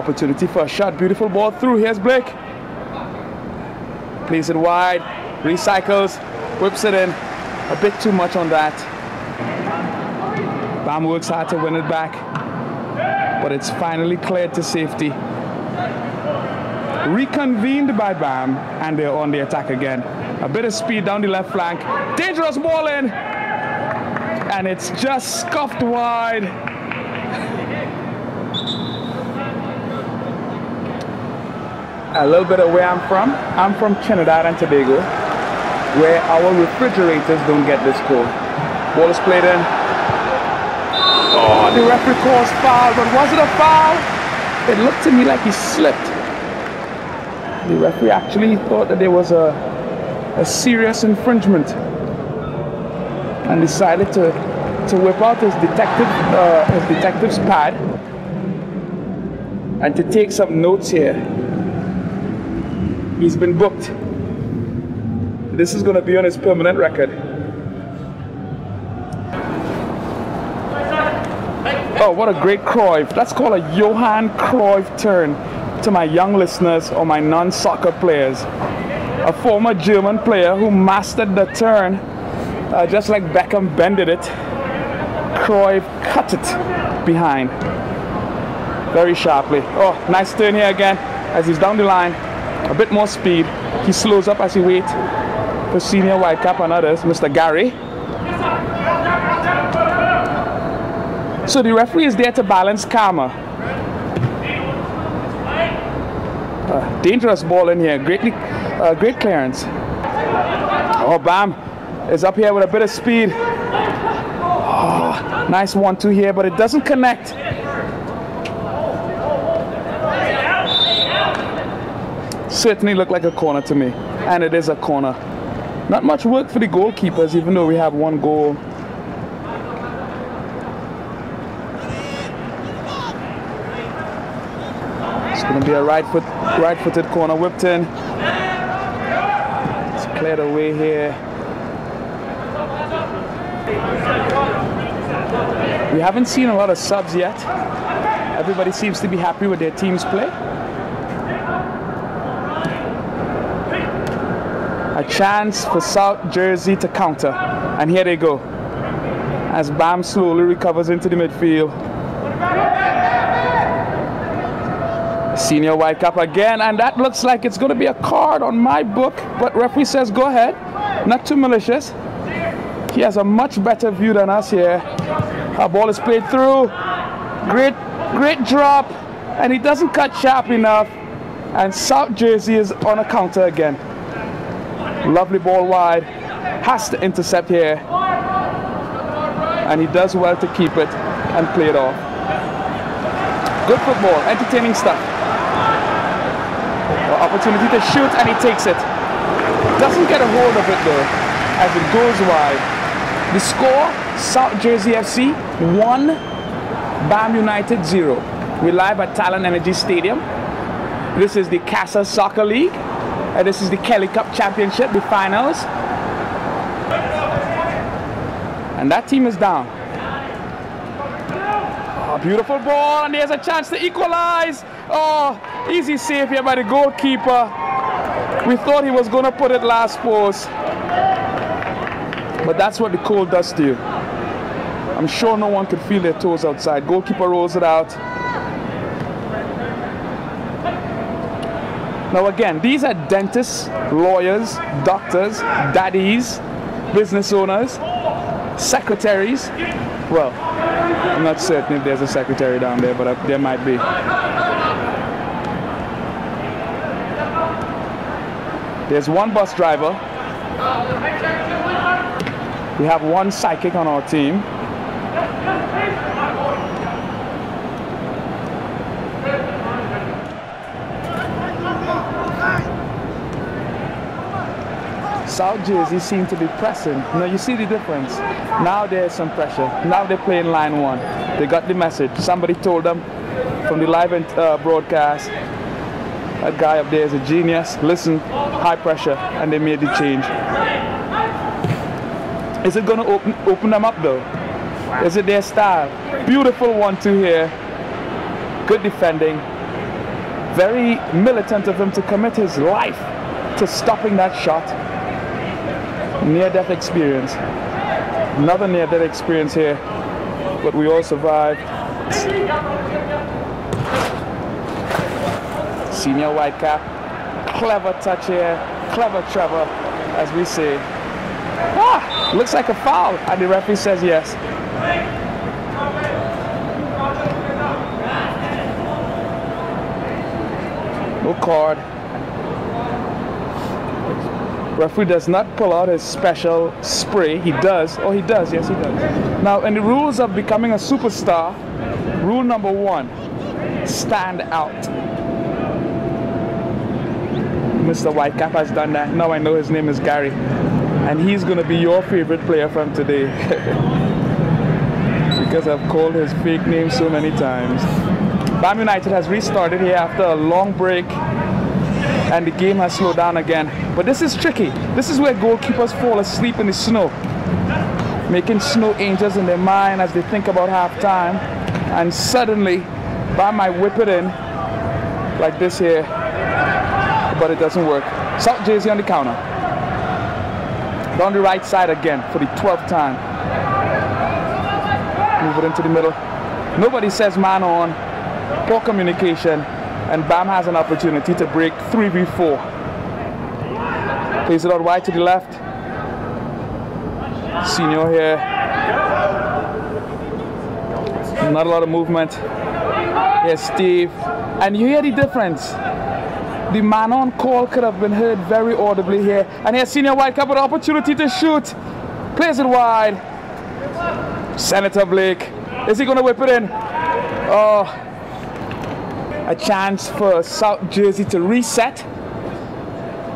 Opportunity for a shot. Beautiful ball through. Here's Blake. Plays it wide. Recycles. Whips it in. A bit too much on that. Bam works hard to win it back. But it's finally cleared to safety. Reconvened by Bam. And they're on the attack again. A bit of speed down the left flank. Dangerous ball in. And it's just scuffed wide. A little bit of where I'm from. I'm from Trinidad and Tobago, where our refrigerators don't get this cold. Ball is played in. Oh, the referee calls foul, but was it a foul? It looked to me like he slipped. The referee actually thought that there was a, a serious infringement and decided to, to whip out his detective uh, his detective's pad and to take some notes here He's been booked. This is going to be on his permanent record. Oh, what a great Cruyff. That's called a Johan Cruyff turn to my young listeners or my non-soccer players. A former German player who mastered the turn uh, just like Beckham bended it. Cruyff cut it behind very sharply. Oh, nice turn here again as he's down the line a bit more speed. He slows up as he waits for senior Whitecap and others, Mr. Gary. So the referee is there to balance karma. Uh, dangerous ball in here, greatly, uh, great clearance. Oh, Bam is up here with a bit of speed. Oh, nice one-two here, but it doesn't connect. Certainly looked like a corner to me. And it is a corner. Not much work for the goalkeepers, even though we have one goal. It's going to be a right foot, right-footed corner whipped in. It's cleared away here. We haven't seen a lot of subs yet. Everybody seems to be happy with their team's play. A chance for South Jersey to counter. And here they go. As Bam slowly recovers into the midfield. Senior Whitecap again, and that looks like it's going to be a card on my book, but referee says go ahead. Not too malicious. He has a much better view than us here. Our ball is played through. Great, great drop, and he doesn't cut sharp enough. And South Jersey is on a counter again. Lovely ball wide. Has to intercept here. And he does well to keep it and play it off. Good football, entertaining stuff. opportunity to shoot and he takes it. Doesn't get a hold of it though, as it goes wide. The score, South Jersey FC 1, BAM United 0. We're live at Talen Energy Stadium. This is the CASA Soccer League. Uh, this is the Kelly Cup Championship, the finals. And that team is down. Oh, beautiful ball, and there's a chance to equalize. Oh, easy save here by the goalkeeper. We thought he was going to put it last post. But that's what the cold does to you. I'm sure no one could feel their toes outside. Goalkeeper rolls it out. Now again, these are dentists, lawyers, doctors, daddies, business owners, secretaries. Well, I'm not certain if there's a secretary down there, but uh, there might be. There's one bus driver. We have one psychic on our team. South Jersey seem to be pressing. Know, you see the difference. Now there's some pressure. Now they're playing line one. They got the message. Somebody told them from the live uh, broadcast, that guy up there is a genius. Listen, high pressure, and they made the change. Is it going to open, open them up though? Is it their style? Beautiful one-two here. Good defending. Very militant of him to commit his life to stopping that shot. Near death experience. Another near death experience here, but we all survived. Senior white Whitecap. Clever touch here. Clever Trevor, as we say. Ah, looks like a foul. And the referee says yes. No card. Referee does not pull out his special spray. He does. Oh, he does. Yes, he does. Now, in the rules of becoming a superstar, rule number one, stand out. Mr. Whitecap has done that. Now I know his name is Gary. And he's going to be your favorite player from today. because I've called his fake name so many times. BAM United has restarted here after a long break and the game has slowed down again. But this is tricky. This is where goalkeepers fall asleep in the snow, making snow angels in their mind as they think about halftime. And suddenly, BAM might whip it in like this here, but it doesn't work. South Jersey on the counter. Down the right side again for the 12th time. Move it into the middle. Nobody says man on. Poor communication. And BAM has an opportunity to break 3v4. Plays it out wide to the left. Senior here. Not a lot of movement. Yes, Steve. And you hear the difference. The man on call could have been heard very audibly here. And here's Senior Whitecap with an opportunity to shoot. Plays it wide. Senator Blake. Is he going to whip it in? Oh, a chance for South Jersey to reset,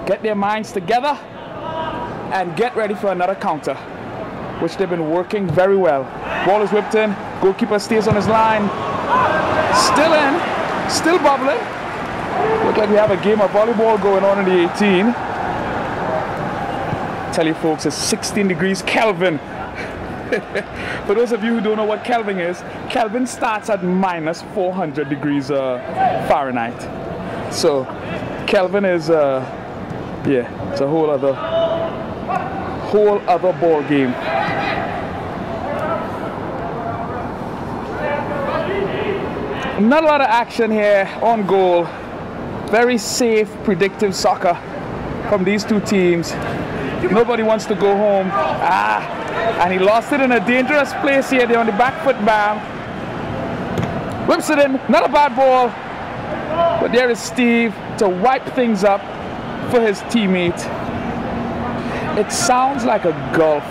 get their minds together, and get ready for another counter, which they've been working very well. Ball is whipped in, goalkeeper stays on his line, still in, still bubbling. Look like we have a game of volleyball going on in the 18. Tell you folks, it's 16 degrees Kelvin For those of you who don't know what Kelvin is, Kelvin starts at minus 400 degrees uh, Fahrenheit. So Kelvin is, uh, yeah, it's a whole other, whole other ball game. Not a lot of action here on goal. Very safe, predictive soccer from these two teams. Nobody wants to go home. Ah, and he lost it in a dangerous place here. They're on the back foot BAM. Whips it in. Not a bad ball. But there is Steve to wipe things up for his teammate. It sounds like a golf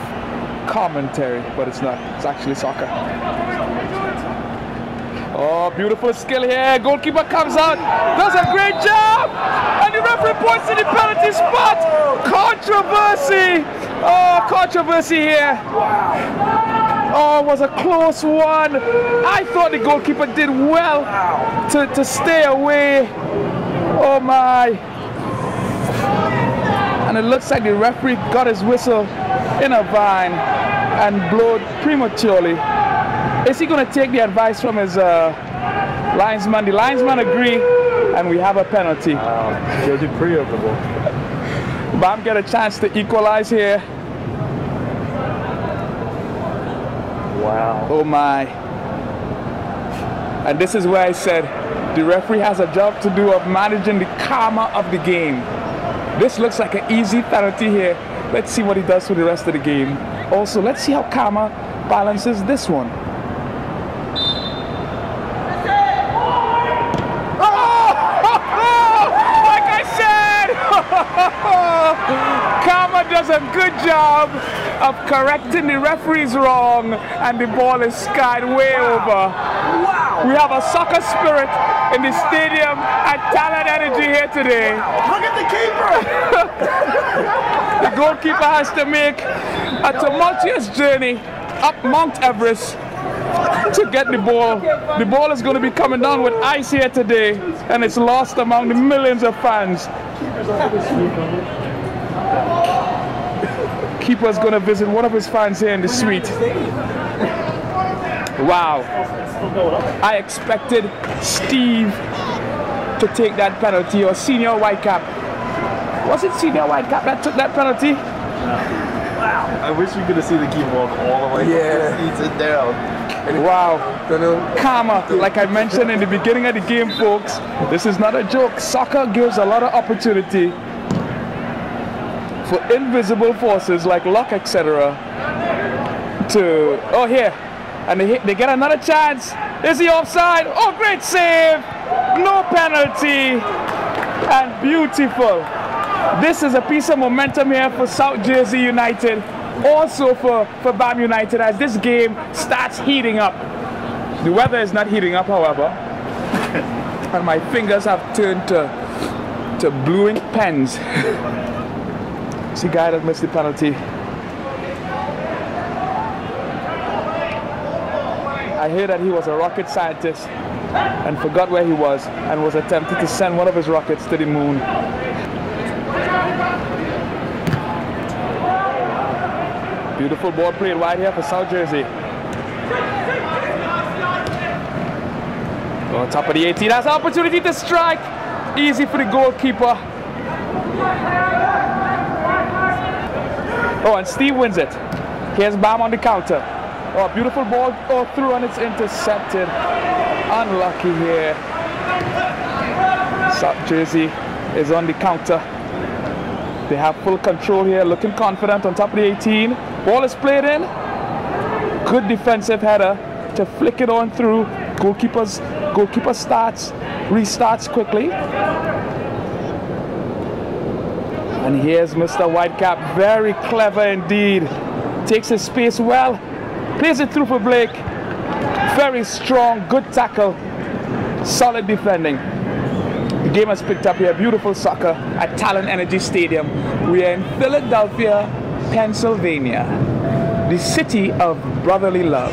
commentary, but it's not. It's actually soccer. Oh, beautiful skill here. Goalkeeper comes out, does a great job. And the referee points to the penalty spot. Controversy. Oh, controversy here. Oh, it was a close one. I thought the goalkeeper did well to, to stay away. Oh my. And it looks like the referee got his whistle in a vine and blowed prematurely. Is he going to take the advice from his uh, linesman? The linesman agree, and we have a penalty. Wow, judging pre of the ball. BAM get a chance to equalize here. Wow. Oh my. And this is where I said the referee has a job to do of managing the karma of the game. This looks like an easy penalty here. Let's see what he does for the rest of the game. Also, let's see how karma balances this one. Karma does a good job of correcting the referee's wrong and the ball is skied way wow. over. Wow. We have a soccer spirit in the stadium and Talen Energy here today. Wow. Look at the keeper. the goalkeeper has to make a tumultuous journey up Mount Everest to get the ball. The ball is going to be coming down with ice here today and it's lost among the millions of fans. Keeper's gonna visit one of his fans here in the suite. Wow. I expected Steve to take that penalty or senior Whitecap. Was it senior Whitecap that took that penalty? Wow. I wish we could have seen the keeper walk all the way Yeah. from the seats and down. Wow. Karma, like I mentioned in the beginning of the game, folks, this is not a joke. Soccer gives a lot of opportunity for invisible forces like luck, etc., to oh here, and they hit, they get another chance. Is he offside? Oh, great save! No penalty, and beautiful. This is a piece of momentum here for South Jersey United, also for for BAM United as this game starts heating up. The weather is not heating up, however, and my fingers have turned to to blue ink pens. It's the guy that missed the penalty. I hear that he was a rocket scientist and forgot where he was and was attempting to send one of his rockets to the moon. Beautiful ball played wide here for South Jersey. On top of the 18, has an opportunity to strike. Easy for the goalkeeper. Oh, and Steve wins it. Here's Bam on the counter. Oh, beautiful ball oh, through and it's intercepted. Unlucky here. South Jersey is on the counter. They have full control here, looking confident on top of the 18. Ball is played in. Good defensive header to flick it on through. Goalkeeper's goalkeeper starts, restarts quickly. And here's Mr. Whitecap, very clever indeed. Takes his space well, plays it through for Blake. Very strong, good tackle, solid defending. The game has picked up here, beautiful soccer at Talen Energy Stadium. We are in Philadelphia, Pennsylvania, the city of brotherly love.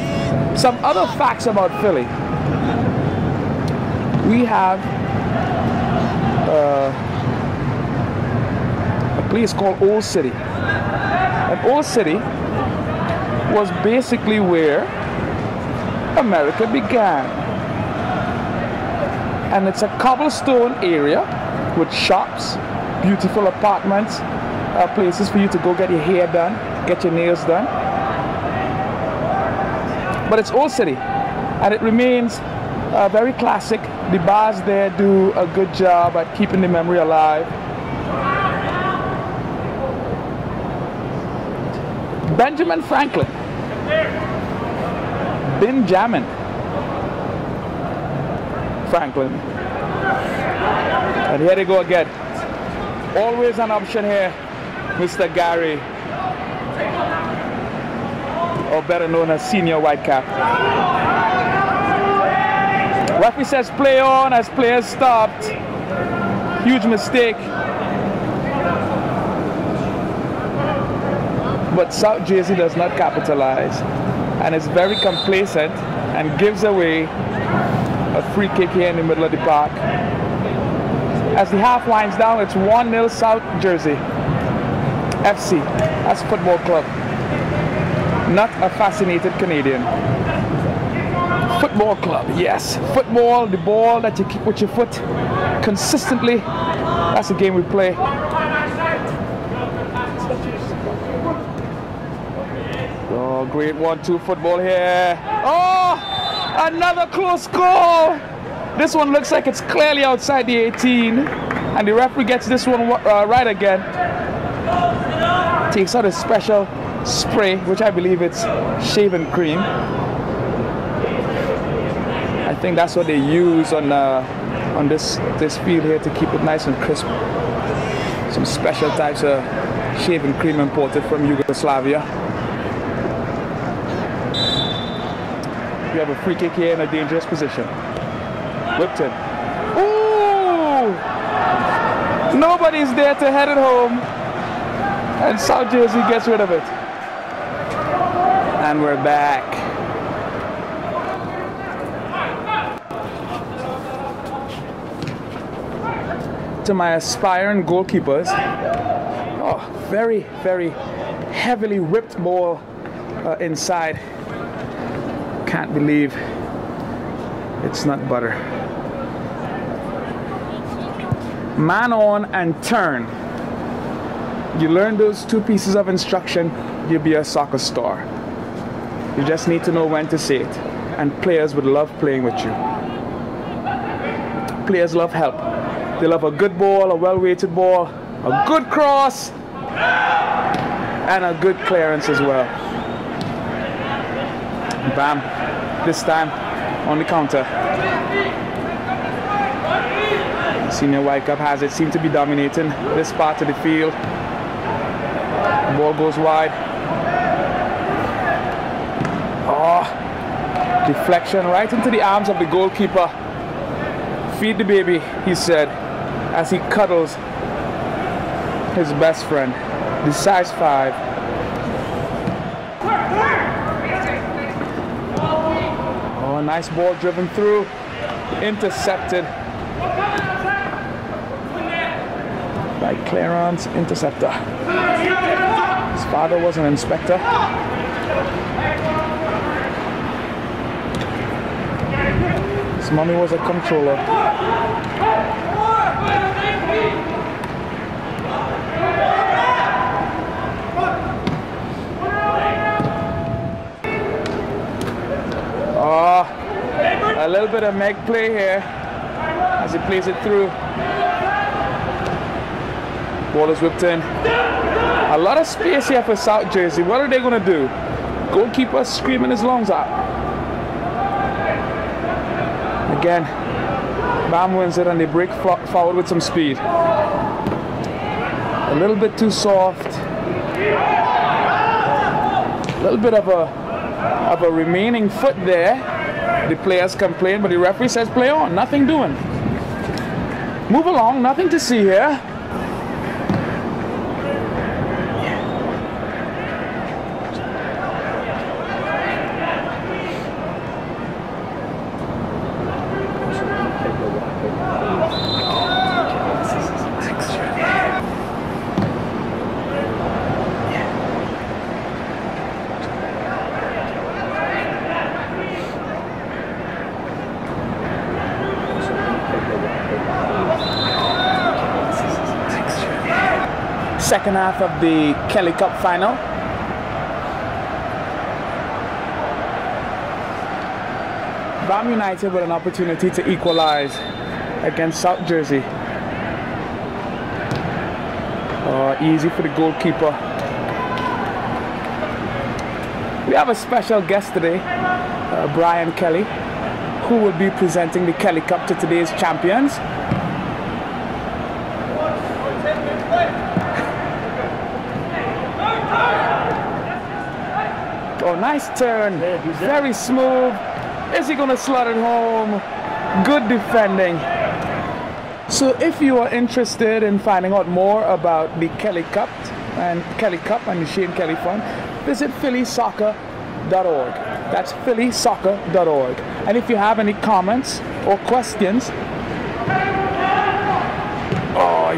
Some other facts about Philly. We have a place called Old City. And Old City was basically where America began. And it's a cobblestone area with shops, beautiful apartments, uh, places for you to go get your hair done, get your nails done. But it's Old City, and it remains uh, very classic. The bars there do a good job at keeping the memory alive. Benjamin Franklin. Benjamin Franklin. And here they go again. Always an option here, Mr. Gary. Or better known as Senior Whitecap. Referee says play on as players stopped. Huge mistake. But South Jersey does not capitalize and is very complacent and gives away a free kick here in the middle of the park. As the half winds down, it's 1-0 South Jersey. FC, that's football club. Not a fascinated Canadian. Football club, yes. Football, the ball that you kick with your foot consistently. That's the game we play. Great one-two football here. Oh, another close goal. This one looks like it's clearly outside the 18, and the referee gets this one uh, right again. Takes out a special spray, which I believe it's shaving cream. I think that's what they use on uh, on this this field here to keep it nice and crisp. Some special types of shaving cream imported from Yugoslavia. We have a free kick here in a dangerous position. Whipped in. Ooh! Nobody's there to head it home. And South Jersey gets rid of it. And we're back. To my aspiring goalkeepers. Oh, very, very heavily whipped ball uh, inside. Can't believe it's not butter. man on and turn. You learn those two pieces of instruction, you'll be a soccer star. You just need to know when to say it. And players would love playing with you. Players love help. They love a good ball, a well weighted ball, a good cross, and a good clearance as well. Bam. This time on the counter. Senior Whitecaps has it, seem to be dominating this part of the field. Ball goes wide. Oh, deflection right into the arms of the goalkeeper. Feed the baby, he said, as he cuddles his best friend, the size 5. Oh, nice ball driven through, intercepted by Clarence Interceptor. His father was an inspector. His mommy was a controller. Little bit of Meg play here as he plays it through. Ball is whipped in. A lot of space here for South Jersey. What are they going to do? Goalkeeper screaming his lungs out. Again, Bam wins it and they break forward with some speed. A little bit too soft. A little bit of a of a remaining foot there. The players complain, but the referee says play on. Nothing doing. Move along. Nothing to see here. Second half of the Kelly Cup final. BAM United with an opportunity to equalize against South Jersey. Uh, easy for the goalkeeper. We have a special guest today, uh, Brian Kelly, who will be presenting the Kelly Cup to today's champions. Oh, nice turn. Very smooth. Is he going to slot it home? Good defending. So if you are interested in finding out more about the Kelly Cup and Kelly Cup and the Shane Kelly Fund, visit phillysoccer.org. That's phillysoccer.org. And if you have any comments or questions, oh,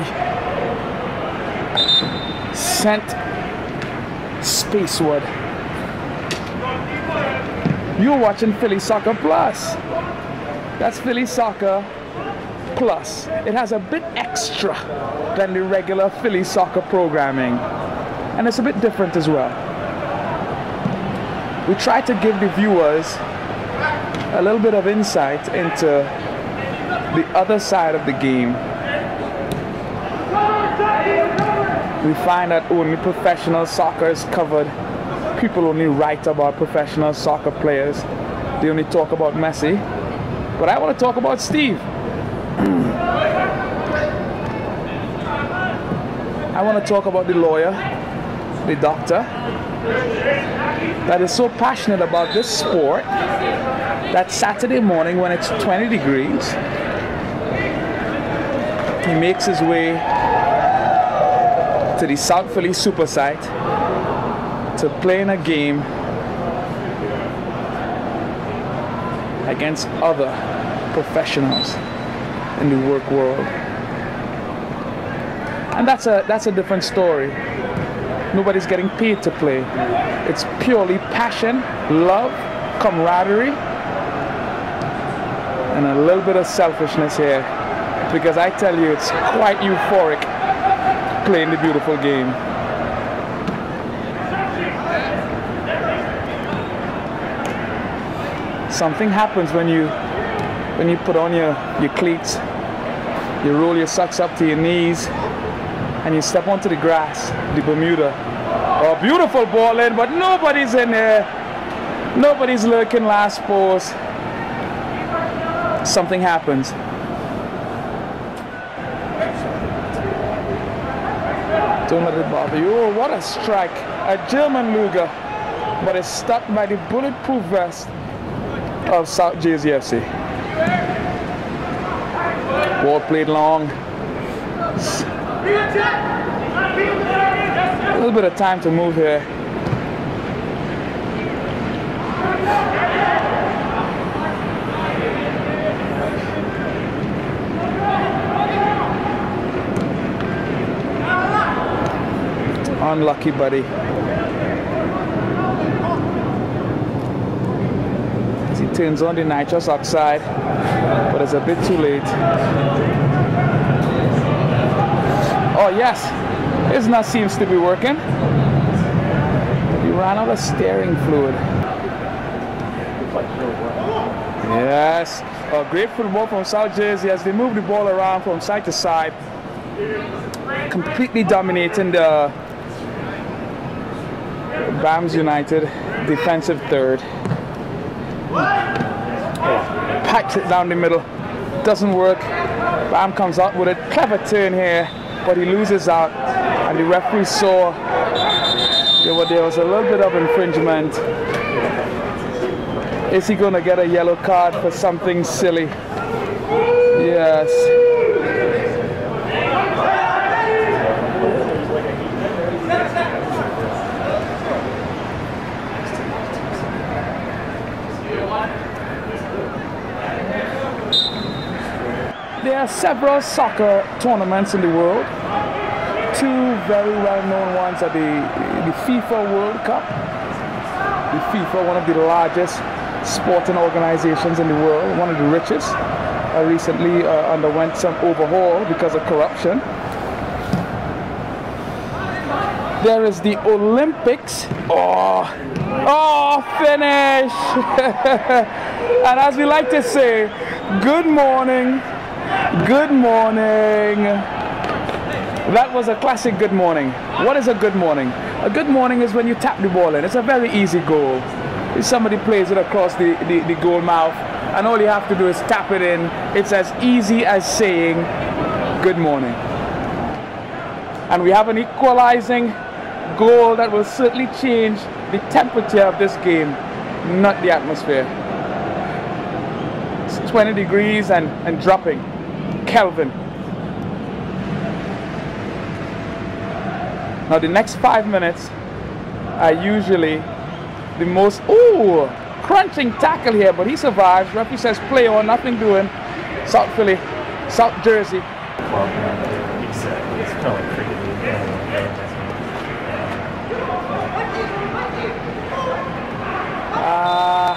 sent Spacewood. You're watching Philly Soccer Plus. That's Philly Soccer Plus. It has a bit extra than the regular Philly Soccer programming. And it's a bit different as well. We try to give the viewers a little bit of insight into the other side of the game. We find that only professional soccer is covered people only write about professional soccer players. They only talk about Messi. But I want to talk about Steve. I want to talk about the lawyer, the doctor, that is so passionate about this sport that Saturday morning when it's 20 degrees, he makes his way to the South Philly super site to playing a game against other professionals in the work world. And that's a that's a different story. Nobody's getting paid to play. It's purely passion, love, camaraderie, and a little bit of selfishness here because I tell you, it's quite euphoric playing the beautiful game. Something happens when you when you put on your, your cleats, you roll your socks up to your knees, and you step onto the grass, the Bermuda. Oh, beautiful ball in, but nobody's in there. Nobody's lurking last post. Something happens. Don't let it bother you. Oh, what a strike. A German Luger, but it's stuck by the bulletproof vest of South Jersey FC. Ball played long. A little bit of time to move here. Unlucky, buddy. As he turns on the nitrous oxide, but it's a bit too late. Oh yes, his nut seems to be working. He ran out of steering fluid. Yes, a great football from South Jersey as they move the ball around from side to side, completely dominating the BAMS United defensive third. Pipes it down the middle, doesn't work. Bam comes out with a clever turn here, but he loses out, and the referee saw was, there was a little bit of infringement. Is he going to get a yellow card for something silly? Yes. Are several soccer tournaments in the world. Two very well-known ones are the, the FIFA World Cup. The FIFA, one of the largest sporting organizations in the world, one of the richest, uh, recently uh, underwent some overhaul because of corruption. There is the Olympics. Oh, oh, finish! and as we like to say, good morning, Good morning. That was a classic good morning. What is a good morning? A good morning is when you tap the ball in. It's a very easy goal. If somebody plays it across the, the, the goal mouth and all you have to do is tap it in, it's as easy as saying good morning. And we have an equalizing goal that will certainly change the temperature of this game, not the atmosphere. It's 20 degrees and, and dropping. Kelvin. Now the next five minutes are usually the most, ooh, crunching tackle here, but he survives. Referee says play on, nothing doing. South Philly, South Jersey. Uh,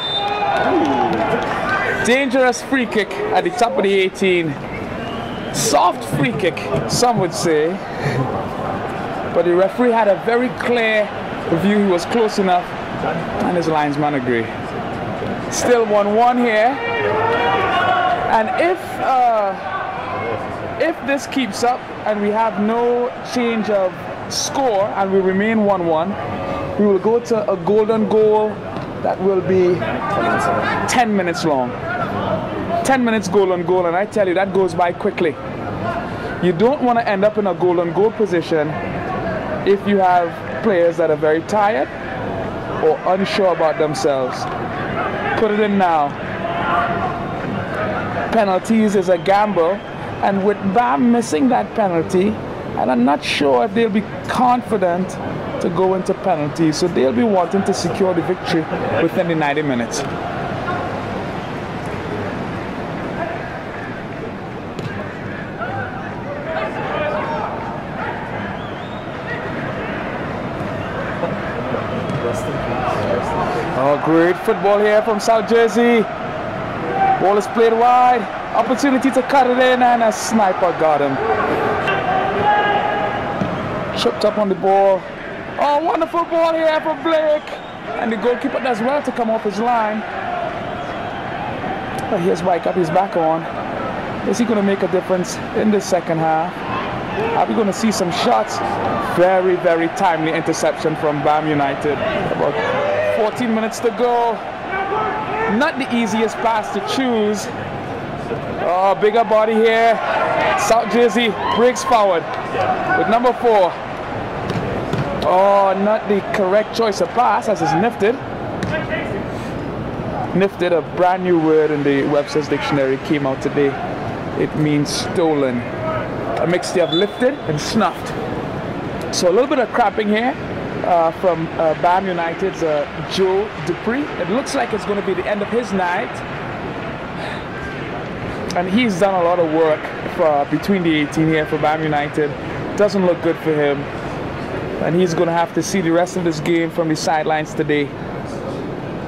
dangerous free kick at the top of the 18. Soft free kick, some would say. But the referee had a very clear view. He was close enough, and his linesman agreed. Still 1-1 here. And if uh, if this keeps up and we have no change of score and we remain 1-1, we will go to a golden goal that will be 10 minutes long. 10 minutes goal on goal, and I tell you, that goes by quickly. You don't want to end up in a goal on goal position if you have players that are very tired or unsure about themselves. Put it in now. Penalties is a gamble, and with BAM missing that penalty, and I'm not sure if they'll be confident to go into penalties, so they'll be wanting to secure the victory within the 90 minutes. Oh, great football here from South Jersey. Ball is played wide. Opportunity to cut it in and a sniper got him. Tripped up on the ball. Oh, wonderful ball here for Blake. And the goalkeeper does well to come off his line. But here's Mike up, he's back on. Is he going to make a difference in the second half? Are we going to see some shots? Very, very timely interception from BAM United. About 14 minutes to go. Not the easiest pass to choose. Oh, bigger body here. South Jersey breaks forward with number four. Oh, not the correct choice of pass as it's nifted. Nifted, a brand new word in the Webster's dictionary, came out today. It means stolen. A mixture of lifted and snuffed. So a little bit of crapping here uh, from uh, BAM United's uh, Joe Dupree. It looks like it's going to be the end of his night. And he's done a lot of work for, between the 18 here for BAM United. Doesn't look good for him. And he's going to have to see the rest of this game from the sidelines today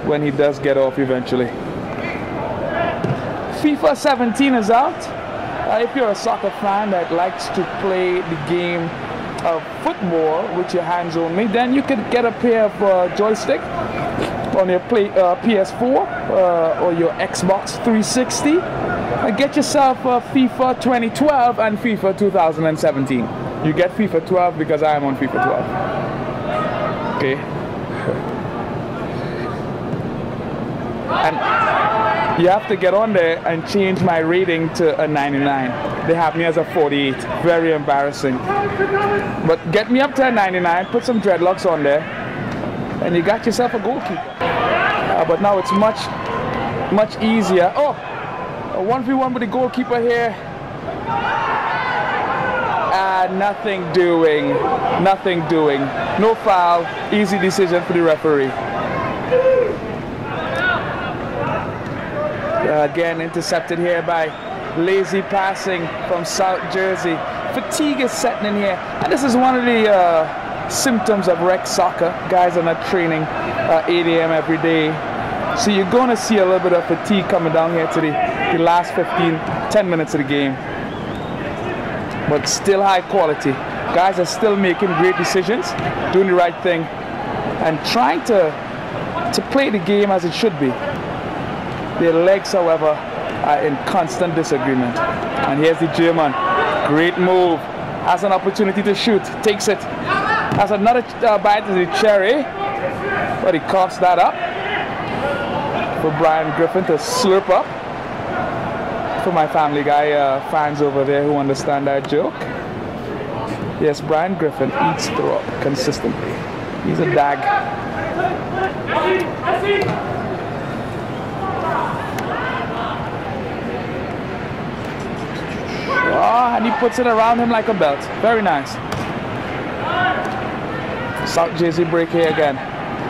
when he does get off eventually. FIFA 17 is out. Uh, if you're a soccer fan that likes to play the game of football with your hands only, then you could get a pair of uh, joystick on your play, uh, PS4 uh, or your Xbox 360 and get yourself FIFA 2012 and FIFA 2017. You get FIFA 12 because I am on FIFA 12. Okay. And you have to get on there and change my rating to a 99. They have me as a 48. Very embarrassing. But get me up to a 99, put some dreadlocks on there, and you got yourself a goalkeeper. Uh, but now it's much, much easier. Oh, a 1v1 with the goalkeeper here. Uh, nothing doing. Nothing doing. No foul. Easy decision for the referee. Uh, again, intercepted here by lazy passing from South Jersey. Fatigue is setting in here. And this is one of the uh, symptoms of rec soccer. Guys are not training uh, 8 a.m. every day. So you're going to see a little bit of fatigue coming down here to the, the last 15, 10 minutes of the game. But still high quality. Guys are still making great decisions, doing the right thing, and trying to, to play the game as it should be. Their legs, however, are in constant disagreement. And here's the German. Great move. Has an opportunity to shoot. Takes it. Has another uh, bite of the cherry. But he coughs that up. For Brian Griffin to slurp up. For my Family Guy uh, fans over there who understand that joke. Yes, Brian Griffin eats throw up consistently. He's a dag. Oh, and he puts it around him like a belt. Very nice. South Jersey break here again.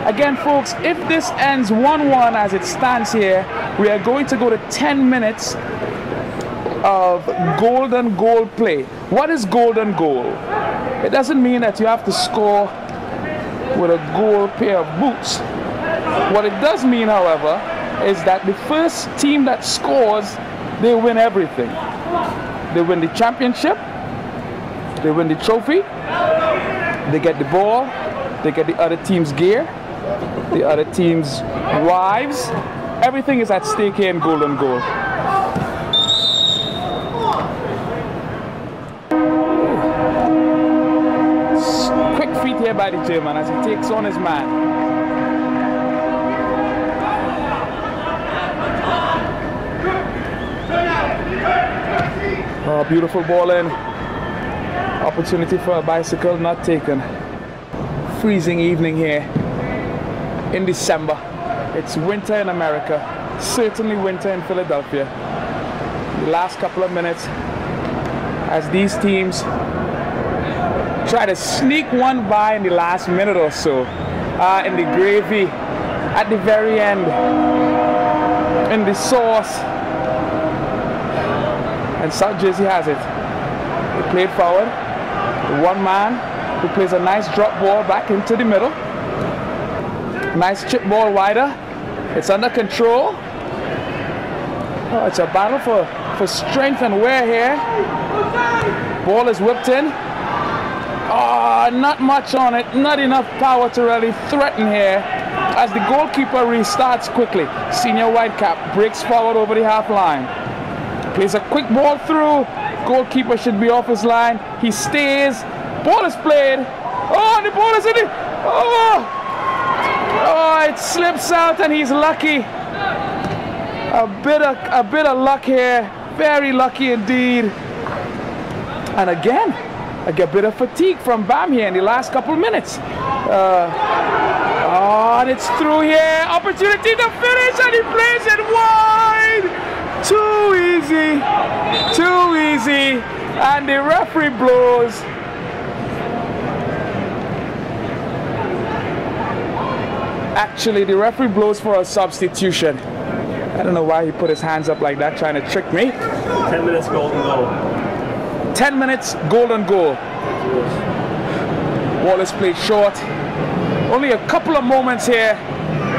Again, folks, if this ends 1-1 as it stands here, we are going to go to 10 minutes of golden goal play. What is golden goal? It doesn't mean that you have to score with a gold pair of boots. What it does mean, however, is that the first team that scores, they win everything. They win the championship, they win the trophy, they get the ball, they get the other team's gear, the other team's wives. Everything is at stake here in Golden Goal. Quick feet here by the German as he takes on his man. Beautiful ball in. Opportunity for a bicycle not taken. Freezing evening here in December. It's winter in America. Certainly winter in Philadelphia. The last couple of minutes as these teams try to sneak one by in the last minute or so. Uh, in the gravy at the very end. In the sauce and South Jersey has it. Played forward. One man who plays a nice drop ball back into the middle. Nice chip ball wider. It's under control. Oh, it's a battle for, for strength and wear here. Ball is whipped in. Oh, not much on it. Not enough power to really threaten here as the goalkeeper restarts quickly. Senior Whitecap breaks forward over the half line. Plays a quick ball through. Goalkeeper should be off his line. He stays. Ball is played. Oh, the ball is in it. Oh, oh, it slips out and he's lucky. A bit of a bit of luck here. Very lucky indeed. And again, I get a bit of fatigue from Bam here in the last couple of minutes. Uh, oh, and it's through here. Opportunity to finish, and he plays it wide. Too easy. Too easy. And the referee blows. Actually, the referee blows for a substitution. I don't know why he put his hands up like that, trying to trick me. 10 minutes golden goal. 10 minutes, golden goal. Wallace played short. Only a couple of moments here.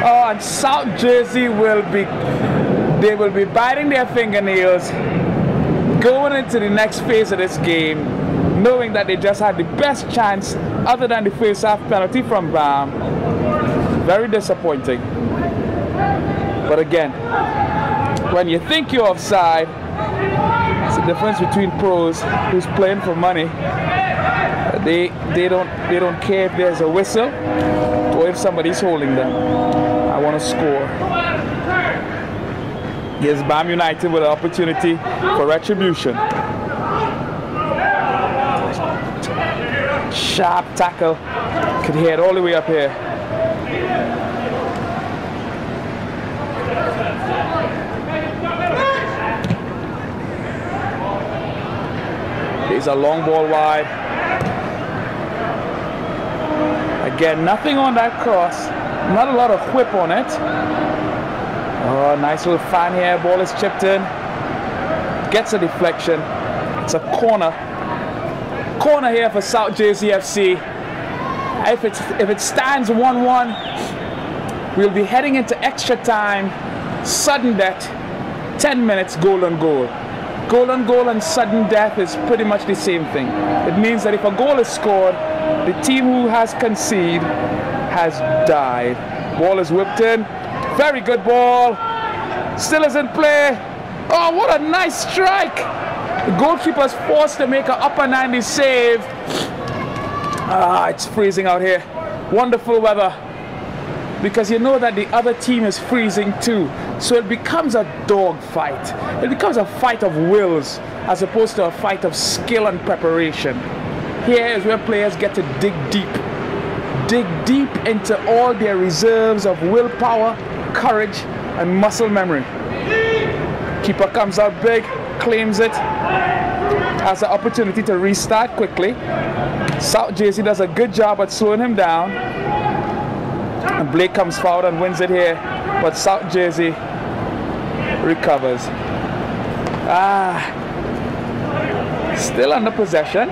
Oh, and South Jersey will be, they will be biting their fingernails going into the next phase of this game, knowing that they just had the best chance other than the face half penalty from Bam. Very disappointing. But again, when you think you're offside, it's the difference between pros who's playing for money. They they don't they don't care if there's a whistle or if somebody's holding them. I want to score. Here's Bam United with an opportunity for retribution. Sharp tackle. Could hear it all the way up here. It's a long ball wide. Again, nothing on that cross. Not a lot of whip on it. Oh, nice little fan here. Ball is chipped in. Gets a deflection. It's a corner. Corner here for South Jersey FC. If, it's, if it stands 1-1, we'll be heading into extra time. Sudden death. 10 minutes, goal on goal. Goal on goal and sudden death is pretty much the same thing. It means that if a goal is scored, the team who has conceded has died. Ball is whipped in. Very good ball. Still is in play. Oh, what a nice strike. The goalkeeper's forced to make an upper 90 save. Ah, it's freezing out here. Wonderful weather. Because you know that the other team is freezing too. So it becomes a dog fight. It becomes a fight of wills as opposed to a fight of skill and preparation. Here is where players get to dig deep. Dig deep into all their reserves of willpower, courage, and muscle memory. Keeper comes out big, claims it, has the opportunity to restart quickly. South Jersey does a good job at slowing him down. And Blake comes forward and wins it here. But South Jersey recovers. Ah, still under possession.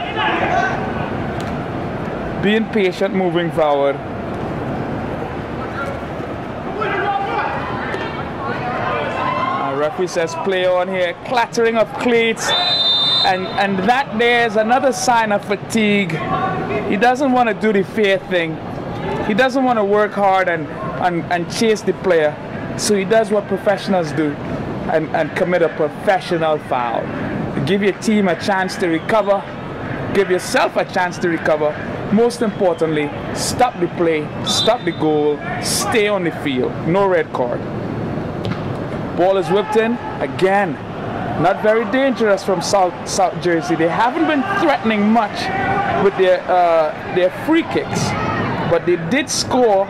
Being patient, moving forward. Says play on here. Clattering of cleats. And, and that there's another sign of fatigue. He doesn't want to do the fair thing. He doesn't want to work hard and, and, and chase the player. So he does what professionals do and, and commit a professional foul. Give your team a chance to recover, give yourself a chance to recover. Most importantly, stop the play, stop the goal, stay on the field. No red card. Ball is whipped in again. Not very dangerous from South South Jersey. They haven't been threatening much with their uh, their free kicks, but they did score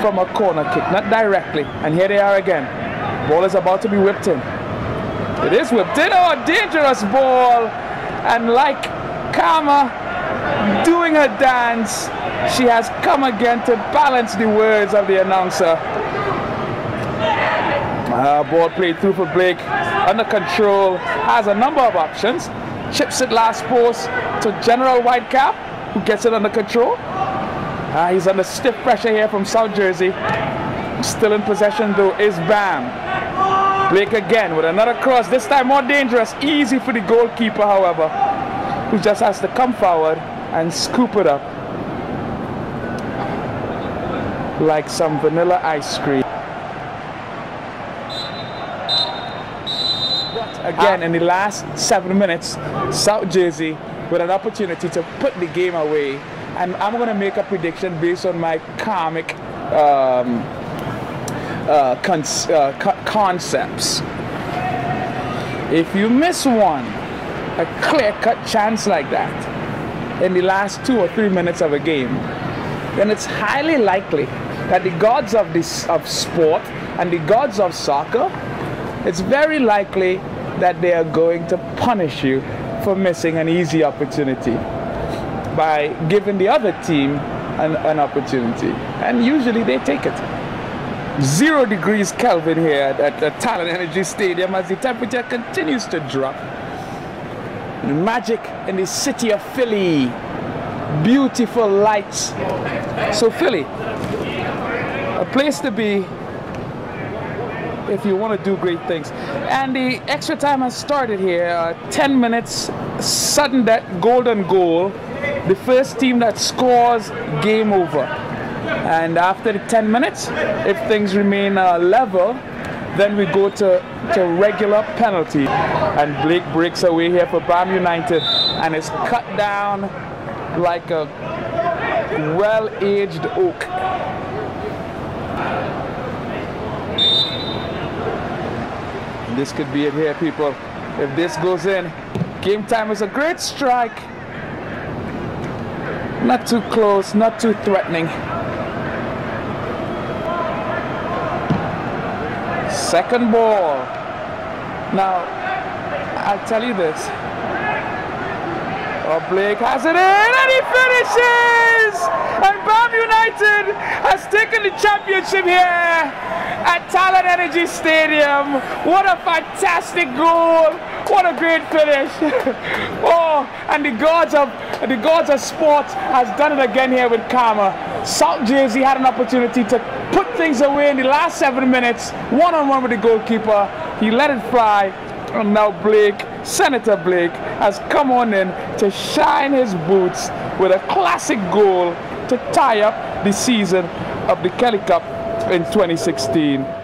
from a corner kick, not directly. And here they are again. Ball is about to be whipped in. It is whipped in. Oh, dangerous ball. And like Karma doing her dance, she has come again to balance the words of the announcer. Uh, ball played through for Blake. Under control. Has a number of options. Chips it last post to General Whitecap, who gets it under control. Uh, he's under stiff pressure here from South Jersey. Still in possession though is Bam. Blake again with another cross, this time more dangerous. Easy for the goalkeeper, however, who just has to come forward and scoop it up like some vanilla ice cream. Again, in the last seven minutes, South Jersey with an opportunity to put the game away. And I'm going to make a prediction based on my karmic um, uh, con uh, co concepts. If you miss one, a clear-cut chance like that in the last two or three minutes of a game, then it's highly likely that the gods of this of sport and the gods of soccer, it's very likely that they are going to punish you for missing an easy opportunity by giving the other team an, an opportunity. And usually they take it. Zero degrees Kelvin here at, at the Talen Energy Stadium as the temperature continues to drop. Magic in the city of Philly. Beautiful lights. So Philly, a place to be if you want to do great things. And the extra time has started here. Uh, 10 minutes, sudden that golden goal. The first team that scores, game over. And after the 10 minutes, if things remain uh, level, then we go to, to regular penalty. And Blake breaks away here for BAM United and is cut down like a well-aged oak. This could be it here, people. If this goes in, game time is a great strike. Not too close, not too threatening. Second ball. Now, I'll tell you this. Oh, Blake has it in and he finishes! And BAM United has taken the championship here at Talen Energy Stadium. What a fantastic goal. What a great finish. oh, and the gods of the gods of sport has done it again here with Karma. South Jersey had an opportunity to put things away in the last seven minutes, one-on-one with the goalkeeper. He let it fly. And now Blake, Senator Blake, has come on in to shine his boots with a classic goal to tie up the season of the Kelly Cup in 2016.